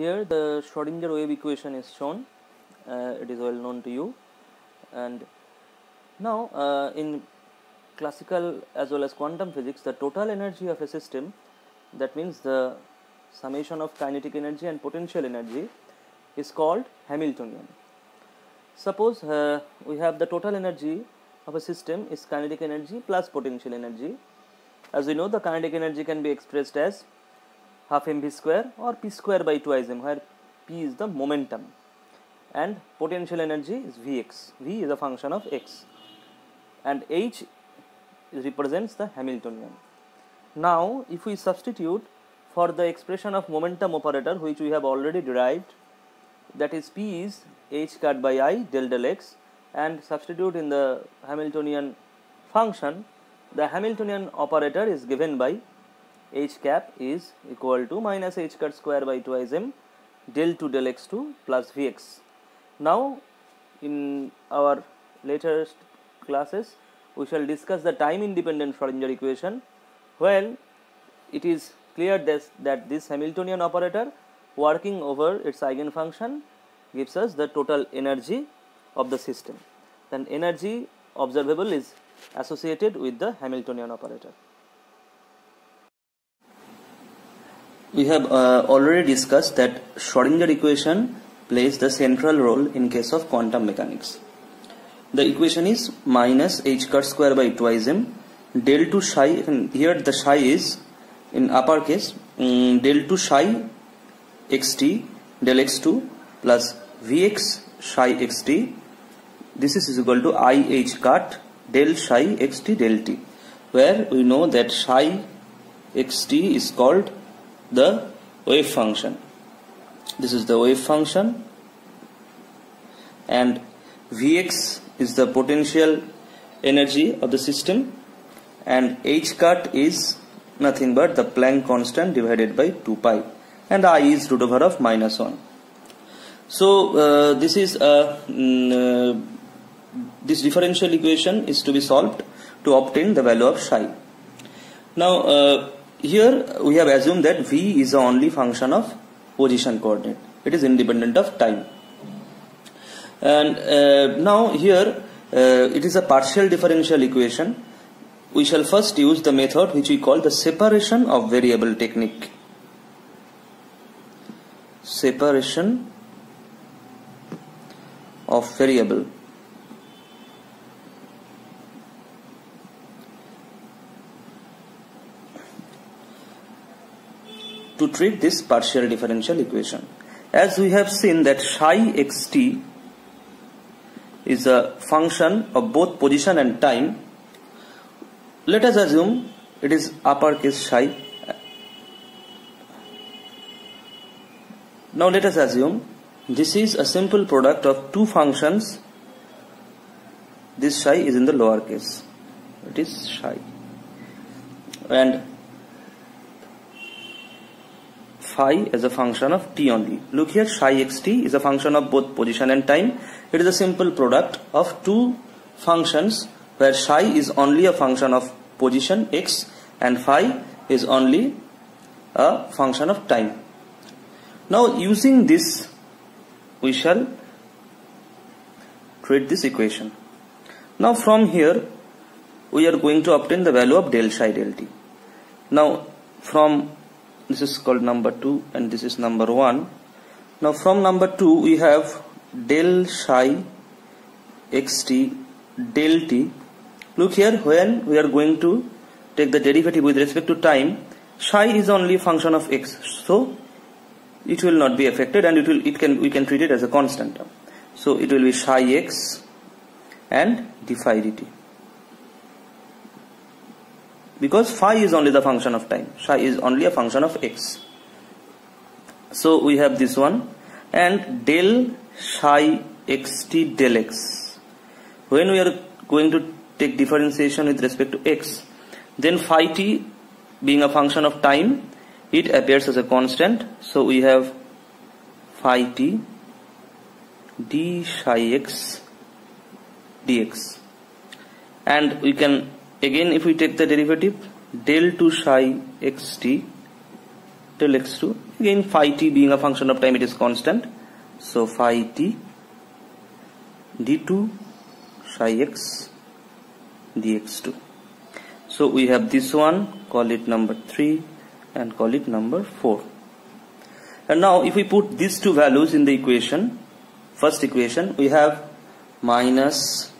here the Schrodinger wave equation is shown uh, it is well known to you and now uh, in classical as well as quantum physics the total energy of a system that means the summation of kinetic energy and potential energy is called Hamiltonian. Suppose uh, we have the total energy of a system is kinetic energy plus potential energy. As we know the kinetic energy can be expressed as half mv square or p square by 2 m where p is the momentum and potential energy is vx. v is a function of x and h represents the Hamiltonian. Now if we substitute for the expression of momentum operator which we have already derived that is p is h cut by i del del x and substitute in the Hamiltonian function the Hamiltonian operator is given by h cap is equal to minus h cut square by 2 m del 2 del x 2 plus vx. Now in our later classes we shall discuss the time independent Schrodinger equation well it is clear this, that this Hamiltonian operator working over its eigenfunction gives us the total energy of the system. Then energy observable is associated with the Hamiltonian operator. We have uh, already discussed that Schrodinger equation plays the central role in case of quantum mechanics. The equation is minus h cut square by twice m del 2 psi here the psi is in uppercase um, del 2 psi xt del x2 plus vx psi xt this is equal to i h cut del psi xt del t where we know that psi xt is called the wave function this is the wave function and vx is the potential energy of the system and h cut is nothing but the Planck constant divided by 2 pi and i is root over of minus 1. So uh, this is a mm, uh, this differential equation is to be solved to obtain the value of psi. Now uh, here we have assumed that v is the only function of position coordinate. It is independent of time. And uh, now here uh, it is a partial differential equation we shall first use the method which we call the separation of variable technique. Separation of variable. To treat this partial differential equation. As we have seen that psi xt is a function of both position and time let us assume it is uppercase psi. Now let us assume this is a simple product of two functions. This psi is in the lower case. It is psi. And phi as a function of t only look here psi xt is a function of both position and time it is a simple product of two functions where psi is only a function of position x and phi is only a function of time. Now using this we shall treat this equation. Now from here we are going to obtain the value of del psi del t. Now from this is called number 2 and this is number 1. Now from number 2 we have del psi xt del t Look here, when we are going to take the derivative with respect to time, psi is only function of x. So it will not be affected and it will it can we can treat it as a constant. So it will be psi x and d phi dt. Because phi is only the function of time. Psi is only a function of x. So we have this one and del psi xt del x. When we are going to take differentiation with respect to x then phi t being a function of time it appears as a constant so we have phi t d psi x dx and we can again if we take the derivative del 2 psi xt till x2 again phi t being a function of time it is constant. So phi t d2 psi x dx2 so we have this one call it number 3 and call it number 4 and now if we put these two values in the equation first equation we have minus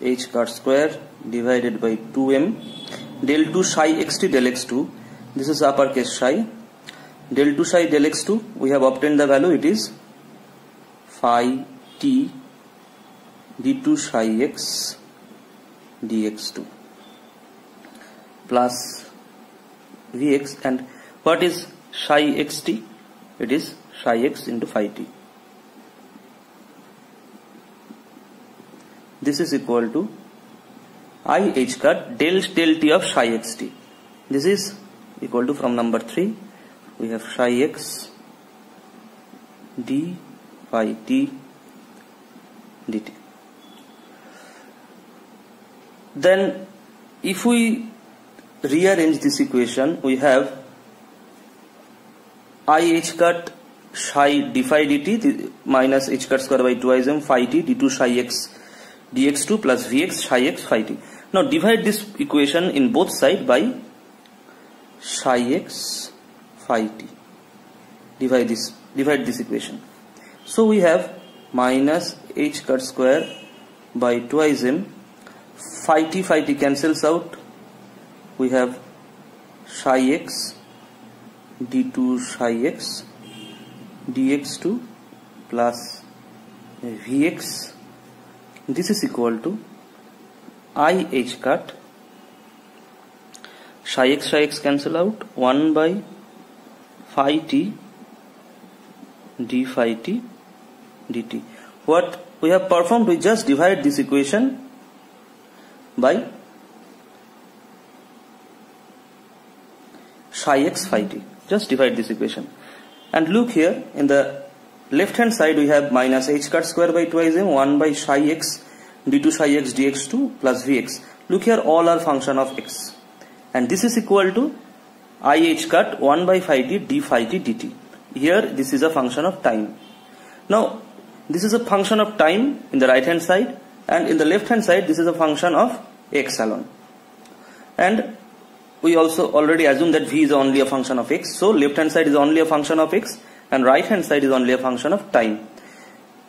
h cut square divided by 2m del 2 psi xt del x2 this is uppercase psi. Del 2 psi del x2 we have obtained the value. It is phi t d2 psi x dx2 plus vx. And what is psi xt it is psi x into phi t this is equal to i h cut del del t of psi xt this is equal to from number 3 we have psi x d phi t dt then if we rearrange this equation we have i h cut psi d phi dt minus h cut square by 2 ism phi t d2 psi x dx2 plus vx psi x phi t now divide this equation in both sides by psi x phi t. Divide this divide this equation. So we have minus h cut square by 2 ism phi t phi t cancels out. We have psi x d2 psi x dx2 plus vx this is equal to i h cut. Psi x psi x cancel out. 1 by phi t d phi t dt. What we have performed we just divide this equation by psi x phi t. Just divide this equation. And look here in the left hand side we have minus h cut square by 2 is 1 by psi x d2 psi x dx2 plus vx look here all are function of x. And this is equal to i h cut 1 by phi t d phi t dt here this is a function of time. Now this is a function of time in the right hand side and in the left hand side this is a function of x alone. And we also already assume that v is only a function of x. So left hand side is only a function of x and right hand side is only a function of time.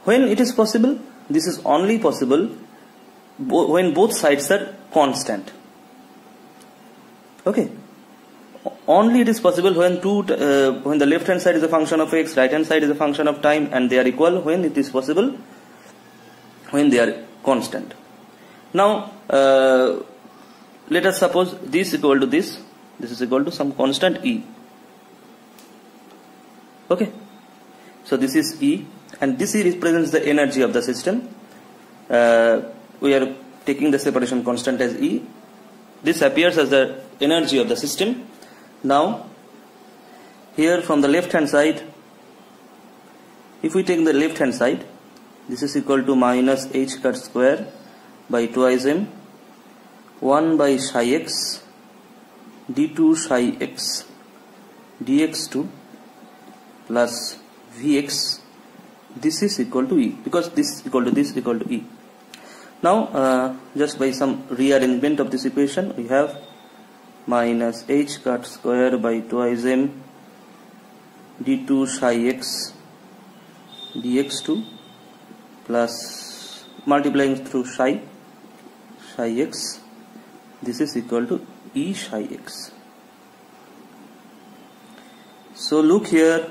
When it is possible this is only possible bo when both sides are constant. Okay. Only it is possible when two uh, when the left hand side is a function of x right hand side is a function of time and they are equal when it is possible when they are constant. Now uh, let us suppose this equal to this this is equal to some constant e okay. So this is e and this e represents the energy of the system. Uh, we are taking the separation constant as e. This appears as the energy of the system. Now here from the left hand side if we take the left hand side this is equal to minus h cut square by 2 m 1 by psi x d2 psi x dx2 plus vx this is equal to e because this is equal to this equal to e now uh, just by some rearrangement of this equation we have minus h cut square by 2 m d2 psi x dx2 plus multiplying through psi psi x this is equal to E psi x. So look here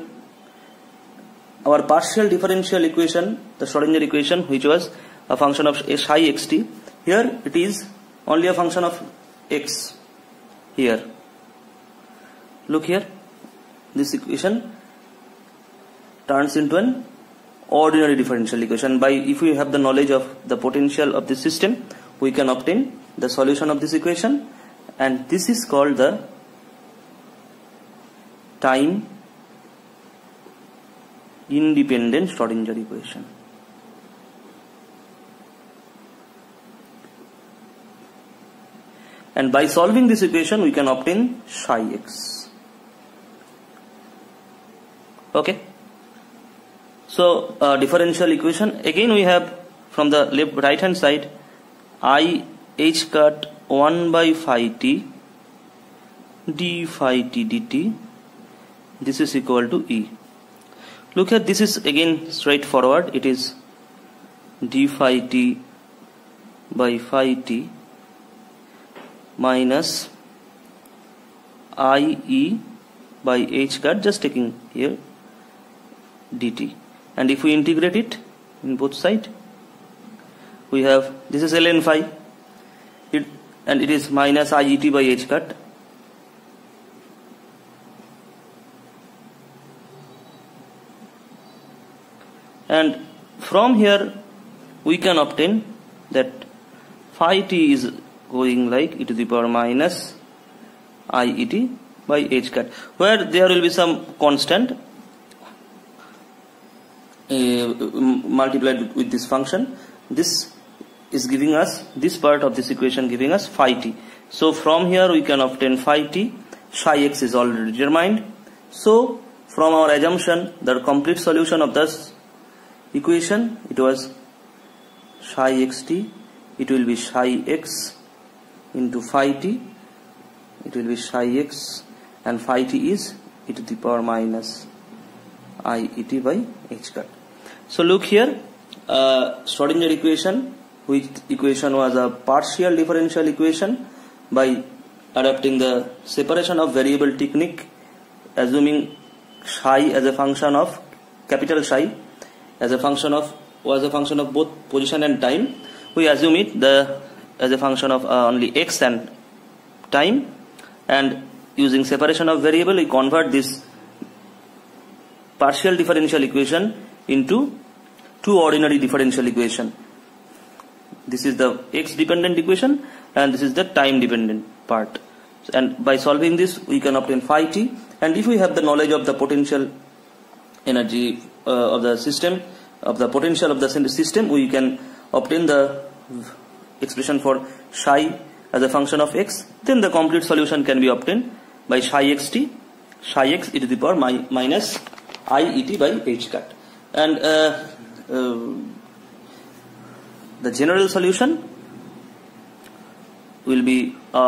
our partial differential equation the Schrodinger equation which was a function of psi xt here it is only a function of x here. Look here. This equation turns into an ordinary differential equation. By if we have the knowledge of the potential of the system we can obtain the solution of this equation. And this is called the time independent Schrodinger equation. And by solving this equation we can obtain psi x. okay so uh, differential equation again we have from the left right hand side i h cut 1 by phi t d phi t dt this is equal to e look at this is again straightforward. It is d phi t by phi t minus i e by h cut just taking here dt and if we integrate it in both side we have this is ln phi. It and it is minus iet by h cut and from here we can obtain that phi t is going like e to the power minus iet by h cut where there will be some constant uh, multiplied with this function. This is giving us this part of this equation giving us phi t. So from here we can obtain phi t. Psi x is already determined. So from our assumption the complete solution of this equation it was psi xt it will be psi x into phi t it will be psi x and phi t is e to the power minus i e t by h cut so look here uh, Schrodinger equation which equation was a partial differential equation by adapting the separation of variable technique assuming psi as a function of capital psi as a function of was a function of both position and time. We assume it the as a function of uh, only x and time. And using separation of variable we convert this partial differential equation into two ordinary differential equation. This is the x dependent equation and this is the time dependent part. And by solving this we can obtain phi t. And if we have the knowledge of the potential energy uh, of the system of the potential of the system we can obtain the expression for psi as a function of x. Then the complete solution can be obtained by psi xt psi x e to the power mi minus i e t by h cut and uh, uh, the general solution will be a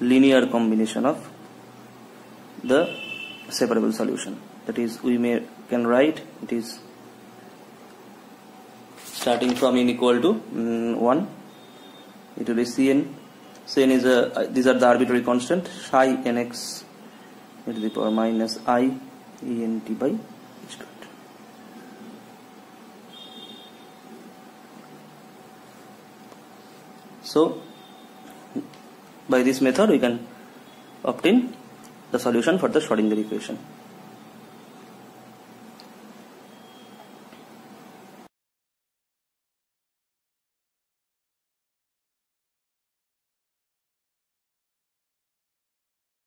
linear combination of the separable solution that is we may can write it is starting from n equal to mm, 1 it will be cn. Is a uh, these are the arbitrary constant. Psi nx e to the power minus i ent by h cut so by this method we can obtain the solution for the Schrodinger equation